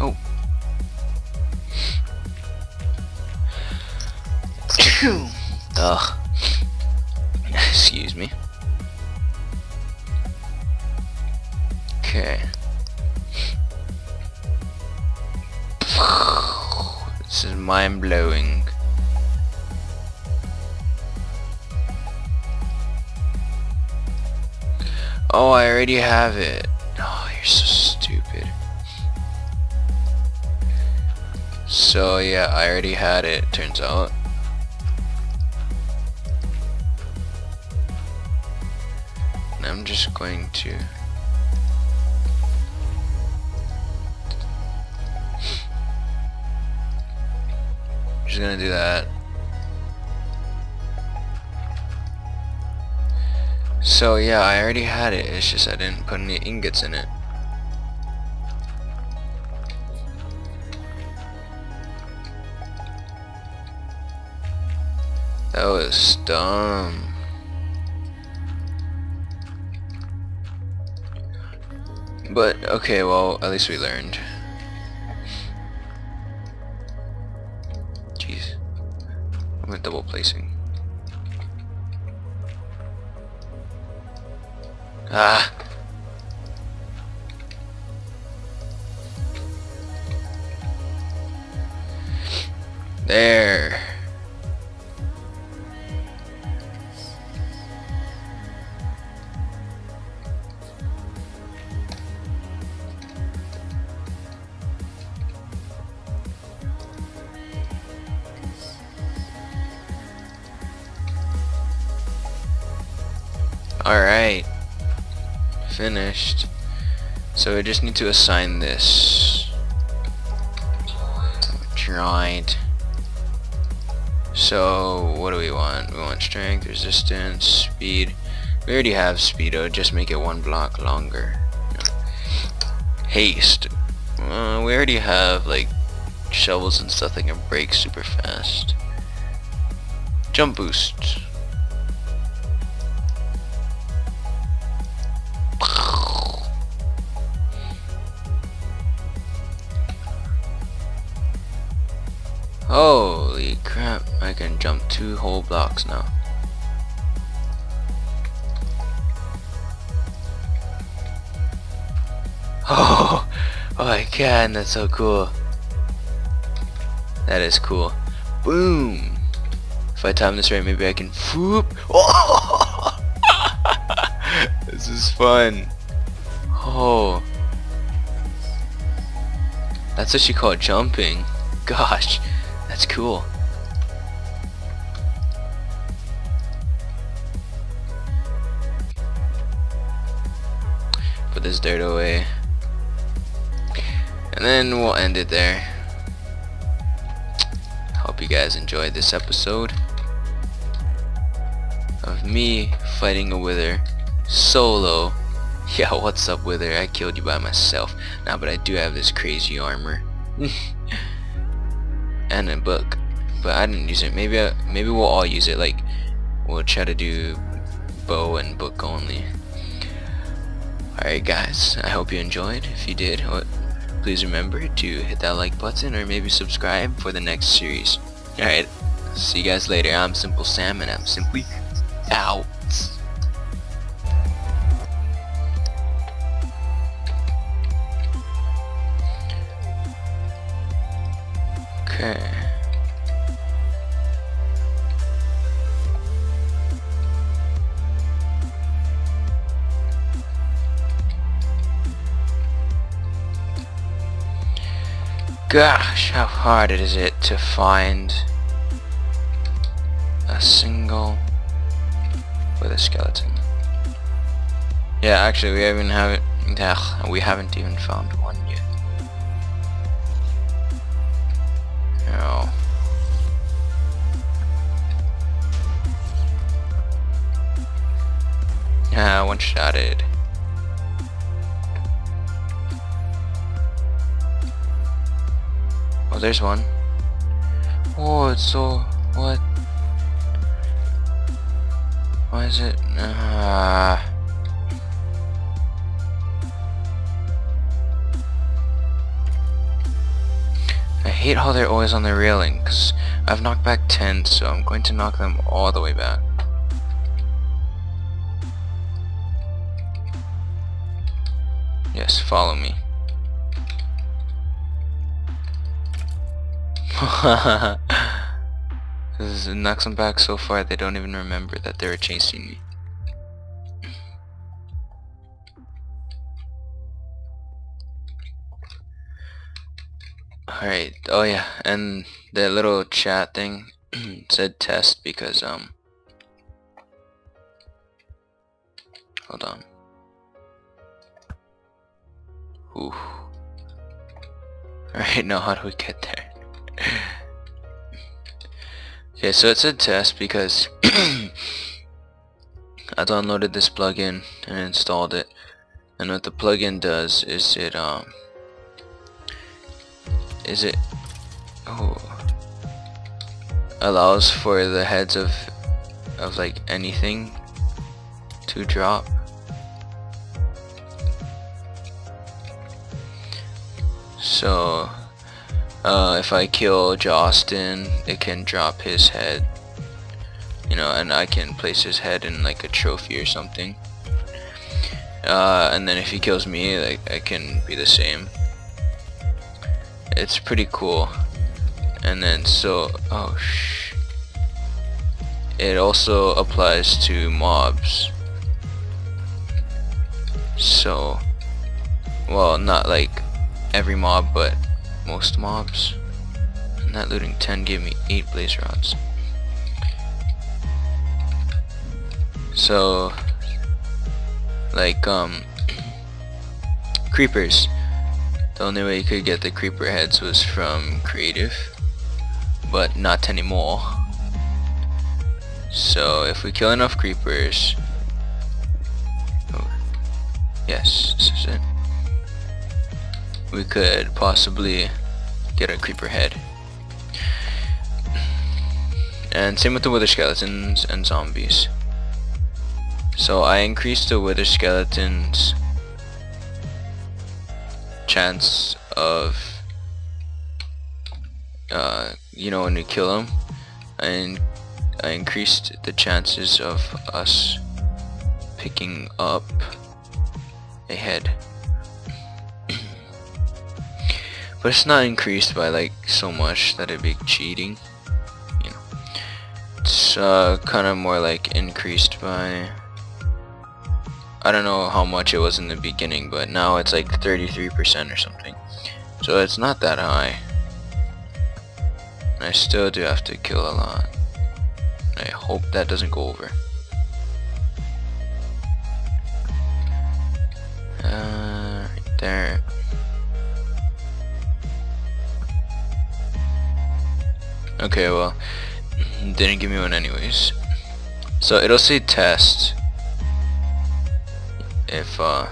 Oh. Ugh. Excuse me. Okay. This is mind blowing. Oh, I already have it. Oh, you're so So yeah, I already had it, turns out. And I'm just going to just gonna do that. So yeah, I already had it, it's just I didn't put any ingots in it. Was dumb. But, okay, well, at least we learned. Jeez. I'm double placing. Ah! There. So we just need to assign this. Right. So what do we want? We want strength, resistance, speed. We already have speedo, just make it one block longer. Haste. Uh, we already have like shovels and stuff that can break super fast. Jump boost. Holy crap, I can jump two whole blocks now. Oh, oh I can, that's so cool. That is cool. Boom! If I time this right, maybe I can whoop. Oh! this is fun. Oh. That's what you call jumping. Gosh. That's cool. Put this dirt away. And then we'll end it there. Hope you guys enjoyed this episode of me fighting a wither solo. Yeah, what's up wither? I killed you by myself. Now, nah, but I do have this crazy armor. and a book but I didn't use it. Maybe I, maybe we'll all use it. Like we'll try to do bow and book only. Alright guys. I hope you enjoyed. If you did please remember to hit that like button or maybe subscribe for the next series. Alright. See you guys later. I'm Simple Sam and I'm simply out Okay. Gosh, how hard is it to find a single with a skeleton? Yeah, actually, we haven't have. We haven't even found one yet. Ah, one-shotted. Oh, there's one. Oh, it's so... What? Why is it... Ah... Uh, hate how they're always on the railing, because I've knocked back 10, so I'm going to knock them all the way back. Yes, follow me. This knocks them back so far they don't even remember that they were chasing me. Alright, oh yeah, and the little chat thing said test because, um, hold on. Ooh. Alright, now how do we get there? okay, so it's a test because I downloaded this plugin and installed it. And what the plugin does is it, um, is it oh allows for the heads of of like anything to drop? So uh, if I kill Jostin it can drop his head you know and I can place his head in like a trophy or something. Uh, and then if he kills me like I can be the same it's pretty cool. And then so oh shh it also applies to mobs. So well not like every mob but most mobs. And that looting 10 gave me 8 blaze rods. So like um creepers the only way you could get the creeper heads was from creative, but not anymore. So if we kill enough creepers, yes, this is it. We could possibly get a creeper head. And same with the wither skeletons and zombies. So I increased the wither skeletons chance of uh, you know when we kill them and I increased the chances of us picking up a head. But it's not increased by like so much that it'd be cheating you know. It's uh, kind of more like increased by I don't know how much it was in the beginning, but now it's like 33% or something. So it's not that high. I still do have to kill a lot. I hope that doesn't go over. Uh, right there. Okay, well, didn't give me one anyways. So it'll say test if uh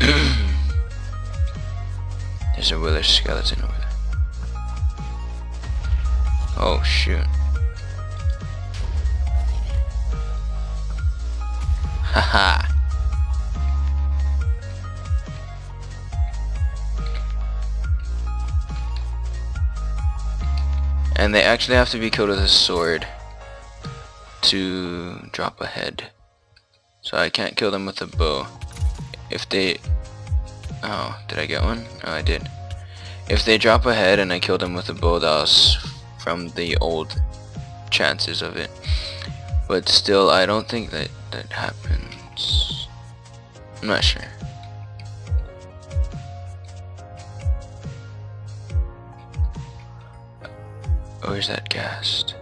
There's a wither skeleton over there. Oh shoot. Haha. And they actually have to be killed with a sword to drop a head. So I can't kill them with a bow. If they... Oh, did I get one? Oh, I did. If they drop a head and I kill them with a bow, that was from the old chances of it. But still, I don't think that that happens. I'm not sure. Where's that ghast?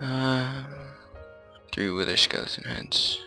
Uh, three wither skeleton heads.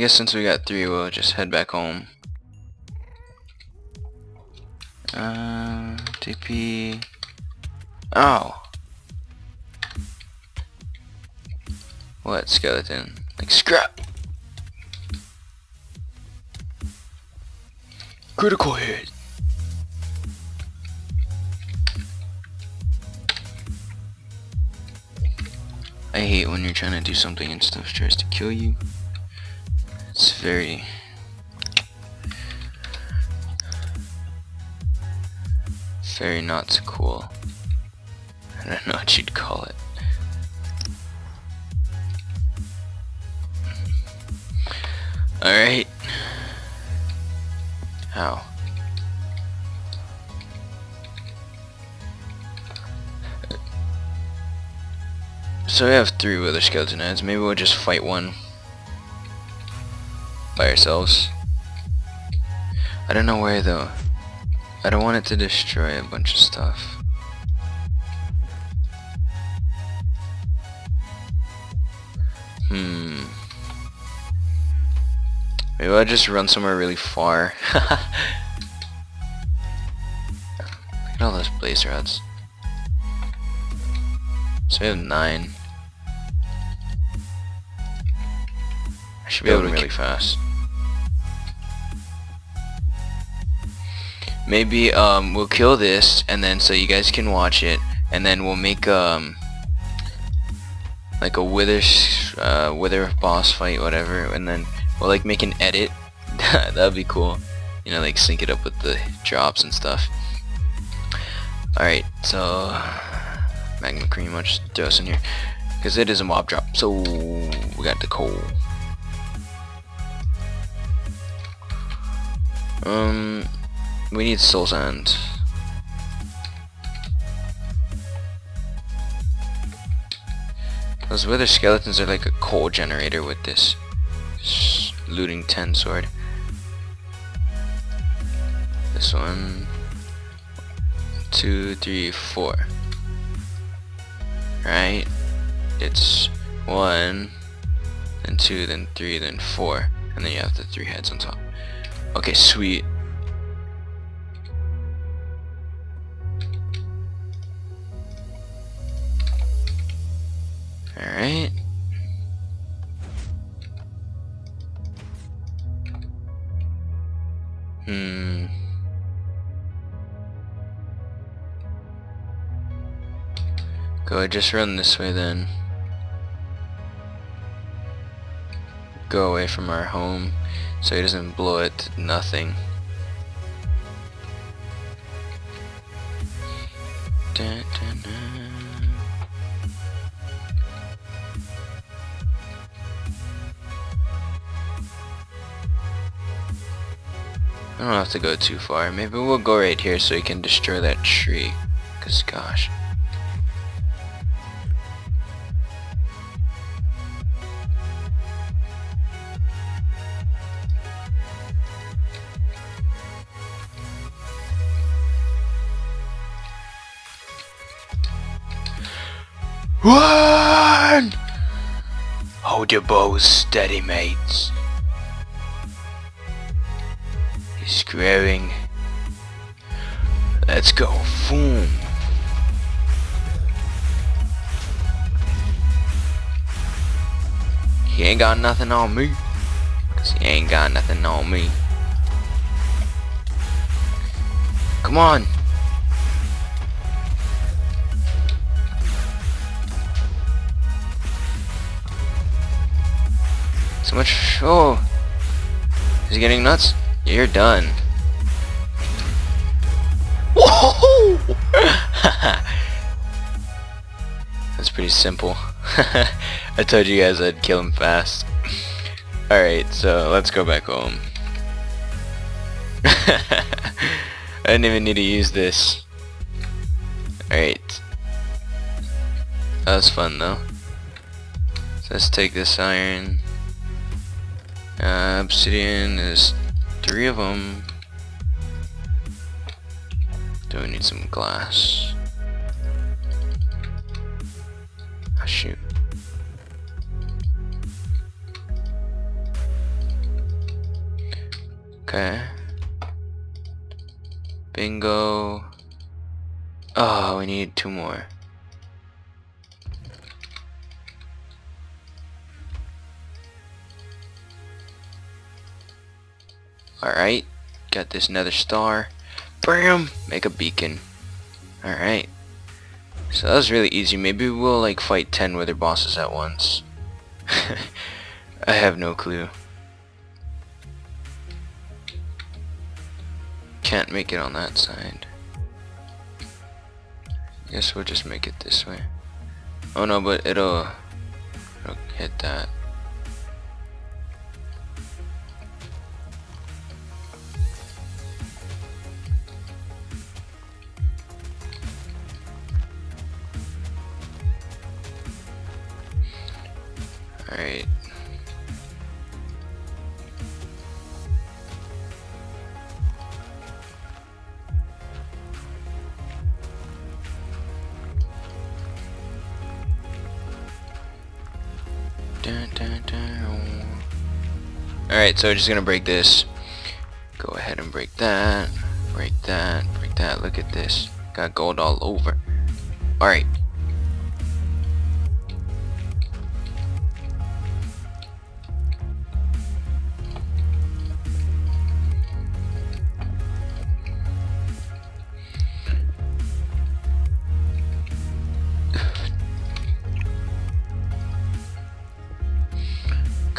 Guess since we got three, we'll just head back home. Uh, TP. Oh. What skeleton? Like scrap. Critical hit. I hate when you're trying to do something and stuff tries to kill you. It's very very not cool. I don't know what you'd call it. Alright. How? So we have three wither skeleton heads. Maybe we'll just fight one by ourselves. I don't know where though. I don't want it to destroy a bunch of stuff. Hmm. Maybe I'll just run somewhere really far. Look at all those blaze rods. So we have nine. I should be able to really fast. Maybe um, we'll kill this and then so you guys can watch it and then we'll make um like a wither uh, wither boss fight whatever and then we'll like make an edit. That'd be cool. You know like sync it up with the drops and stuff. Alright so magma cream I'll just throw this in here because it is a mob drop so we got the coal. Um we need soul sand. Those wither skeletons are like a coal generator with this looting 10 sword. This one, two, three, four. Right? It's one, then two, then three, then four. And then you have the three heads on top. Okay, sweet. Alright. Hmm. Go just run this way then. Go away from our home so he doesn't blow it to nothing. I don't have to go too far. Maybe we'll go right here so we can destroy that tree. Cause gosh. Run! Hold your bows steady, mates. Growing. Let's go. Boom. He ain't got nothing on me. Cause he ain't got nothing on me. Come on. So much. Oh. Is he getting nuts? You're done. Whoa! That's pretty simple. I told you guys I'd kill him fast. Alright, so let's go back home. I didn't even need to use this. Alright. That was fun though. So let's take this iron. Uh, obsidian is Three of them. Do we need some glass? I shoot. Okay. Bingo. Oh, we need two more. Alright, got this nether star. Bam! Make a beacon. Alright. So that was really easy. Maybe we'll like fight 10 wither bosses at once. I have no clue. Can't make it on that side. Guess we'll just make it this way. Oh no, but it'll, it'll hit that. Alright. Alright, so we're just gonna break this. Go ahead and break that. Break that. Break that. Look at this. Got gold all over. Alright.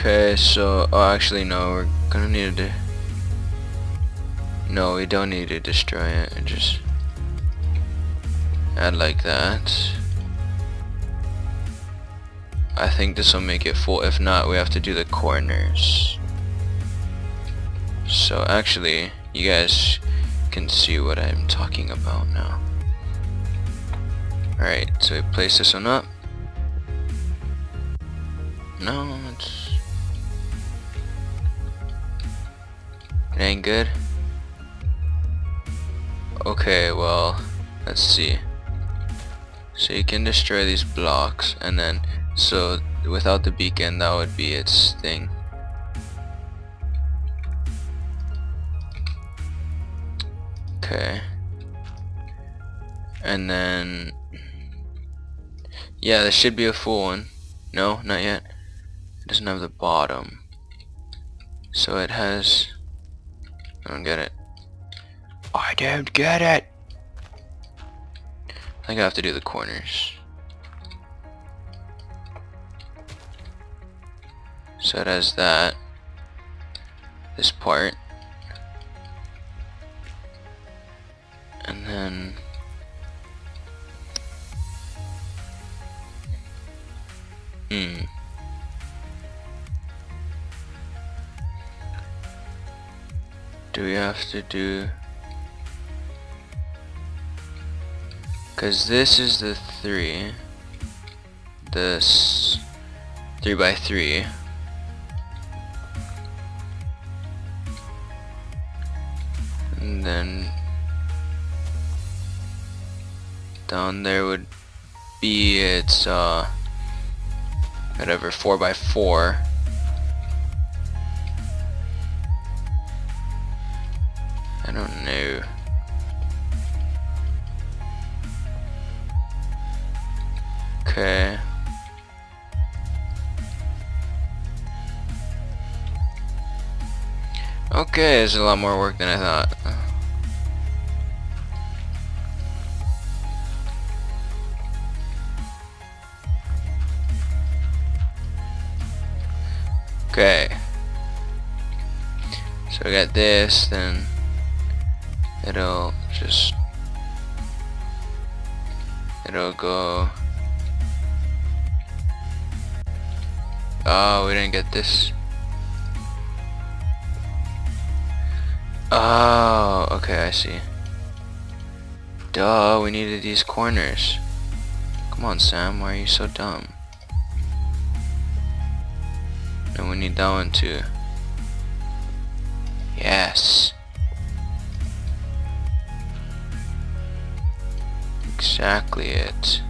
Okay, so, oh actually no, we're gonna need to, no we don't need to destroy it, just add like that. I think this will make it full, if not we have to do the corners. So actually, you guys can see what I'm talking about now. Alright, so we place this one up. No, it's Ain't good? Okay, well, let's see. So you can destroy these blocks, and then, so without the beacon, that would be its thing. Okay. And then, yeah, this should be a full one. No, not yet. It doesn't have the bottom. So it has I don't get it. I don't get it! I think I have to do the corners. So it has that. This part. And then... Hmm. Do we have to do? Because this is the three. This three by three. And then down there would be its uh whatever four by four Okay, it's a lot more work than I thought. Okay. So we got this, then it'll just it'll go oh we didn't get this oh okay I see. Duh we needed these corners. Come on Sam why are you so dumb? And we need that one too. Yes. Exactly it.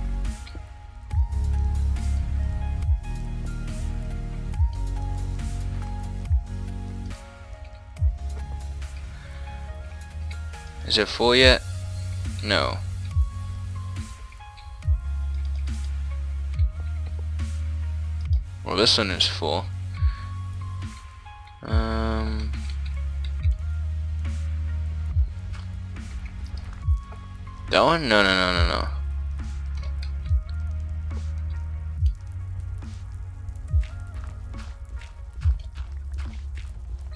Is it full yet? No. Well, this one is full. Um... That one? No, no, no, no, no.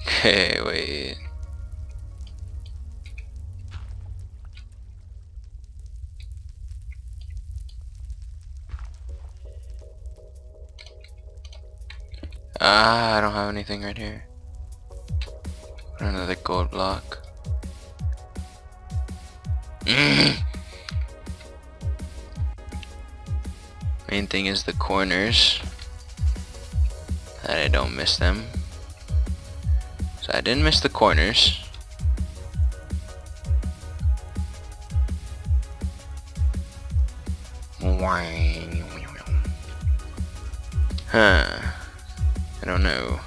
Okay, wait. Anything right here. Another gold block. Mm. Main thing is the corners. That I don't miss them. So I didn't miss the corners. Huh. I don't know.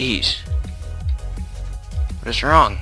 Jeez. What is wrong?